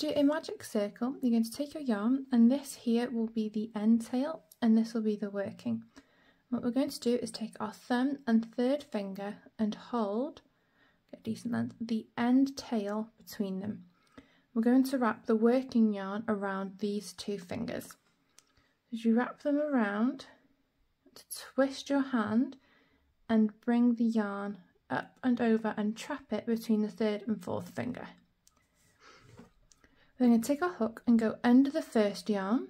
do a magic circle, you're going to take your yarn and this here will be the end tail and this will be the working. What we're going to do is take our thumb and third finger and hold, get decent length, the end tail between them. We're going to wrap the working yarn around these two fingers. As you wrap them around, to twist your hand and bring the yarn up and over and trap it between the third and fourth finger. We're going to take our hook and go under the first yarn,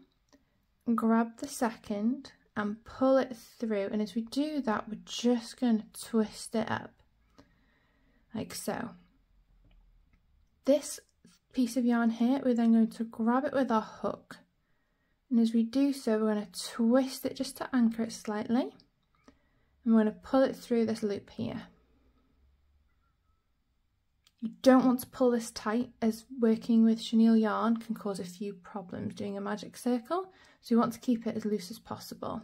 grab the second and pull it through and as we do that we're just going to twist it up like so. This piece of yarn here we're then going to grab it with our hook and as we do so we're going to twist it just to anchor it slightly and we're going to pull it through this loop here. You don't want to pull this tight as working with chenille yarn can cause a few problems doing a magic circle, so you want to keep it as loose as possible.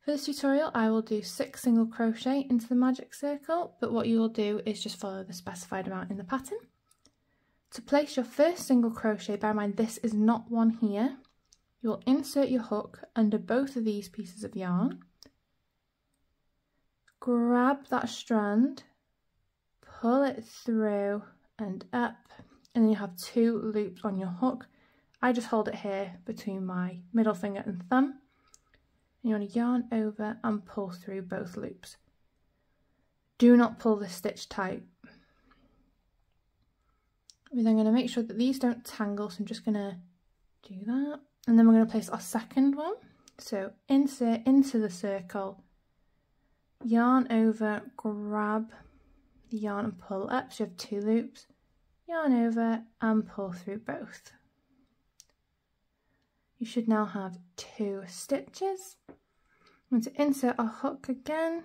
For this tutorial I will do six single crochet into the magic circle, but what you will do is just follow the specified amount in the pattern. To place your first single crochet, bear in mind this is not one here, you'll insert your hook under both of these pieces of yarn, grab that strand pull it through and up and then you have two loops on your hook. I just hold it here between my middle finger and thumb. And you want to yarn over and pull through both loops. Do not pull the stitch tight. We're then going to make sure that these don't tangle, so I'm just going to do that. And then we're going to place our second one. So insert into the circle, yarn over, grab the yarn and pull up so you have two loops yarn over and pull through both. You should now have two stitches. I'm going to insert a hook again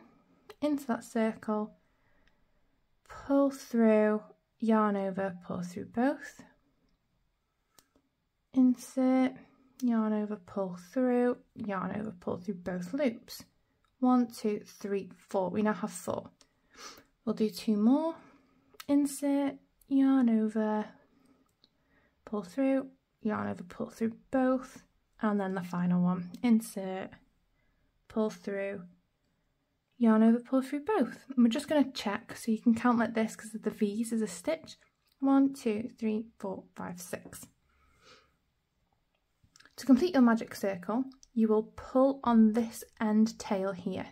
into that circle pull through yarn over pull through both. Insert yarn over pull through yarn over pull through both loops. One two three four. We now have four We'll do two more. Insert, yarn over, pull through, yarn over, pull through both, and then the final one. Insert, pull through, yarn over, pull through both. And we're just going to check, so you can count like this because the V's as a stitch. One, two, three, four, five, six. To complete your magic circle, you will pull on this end tail here.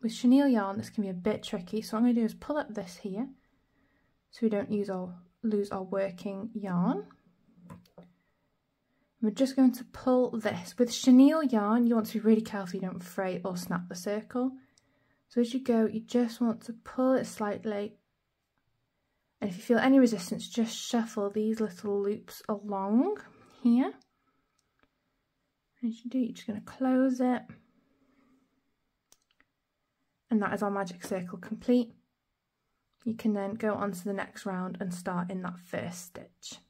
With chenille yarn, this can be a bit tricky, so what I'm going to do is pull up this here, so we don't use our, lose our working yarn. We're just going to pull this. With chenille yarn, you want to be really careful you don't fray or snap the circle. So as you go, you just want to pull it slightly. And if you feel any resistance, just shuffle these little loops along here. As you do, you're just going to close it and that is our magic circle complete. You can then go on to the next round and start in that first stitch.